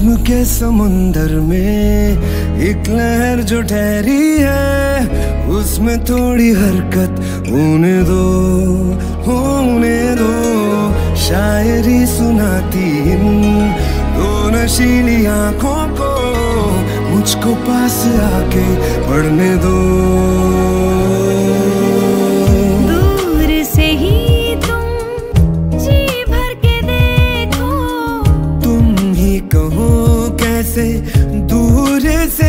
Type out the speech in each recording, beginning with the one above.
हुस्न के समुंदर में एक लहर जो ठहरी है, उसमें थोड़ी हरकत होने दो होने दो। शायरी सुनाती इन दो नशीली आँखों को, मुझको पास आके पढ़ने दो। इस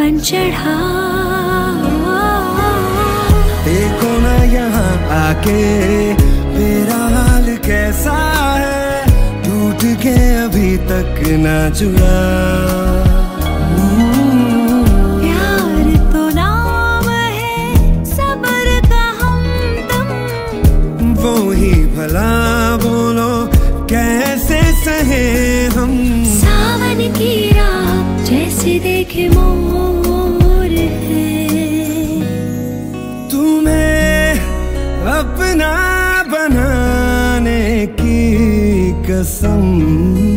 बन चढ़ा। देखो ना यहाँ आके मेरा हाल कैसा है? टूट के अभी तक ना जुड़ा। प्यार तो नाम है सबर का हम वो ही भला बोलो कैसे सहे कसम